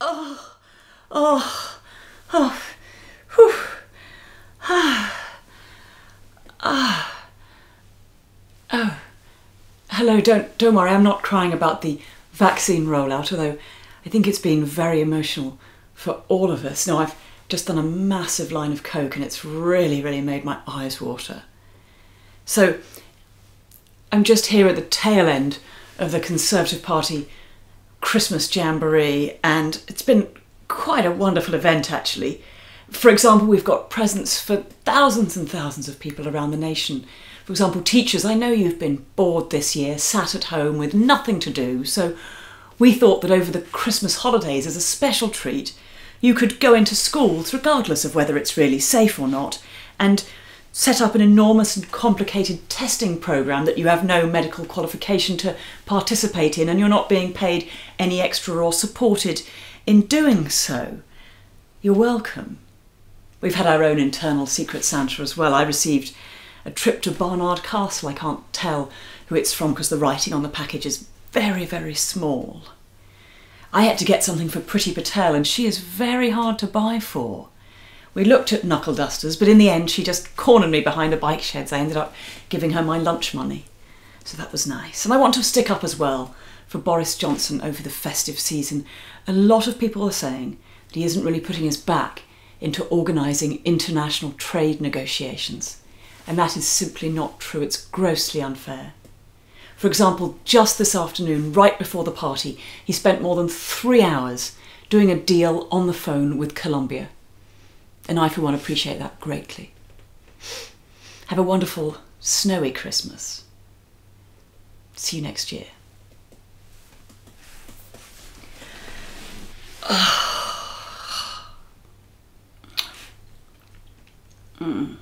Oh, oh, oh, whew. Ah, ah. Oh, hello. Don't don't worry. I'm not crying about the vaccine rollout, although I think it's been very emotional for all of us. No, I've just done a massive line of coke, and it's really, really made my eyes water. So, I'm just here at the tail end of the Conservative Party Christmas Jamboree, and it's been quite a wonderful event actually. For example, we've got presents for thousands and thousands of people around the nation. For example, teachers, I know you've been bored this year, sat at home with nothing to do, so we thought that over the Christmas holidays, as a special treat, you could go into schools regardless of whether it's really safe or not, and set up an enormous and complicated testing program that you have no medical qualification to participate in and you're not being paid any extra or supported in doing so. You're welcome. We've had our own internal Secret Santa as well. I received a trip to Barnard Castle. I can't tell who it's from because the writing on the package is very, very small. I had to get something for Priti Patel and she is very hard to buy for. We looked at knuckle dusters, but in the end, she just cornered me behind the bike sheds. I ended up giving her my lunch money. So that was nice. And I want to stick up as well for Boris Johnson over the festive season. A lot of people are saying that he isn't really putting his back into organising international trade negotiations. And that is simply not true. It's grossly unfair. For example, just this afternoon, right before the party, he spent more than three hours doing a deal on the phone with Colombia. And I, for one, appreciate that greatly. Have a wonderful, snowy Christmas. See you next year. mm.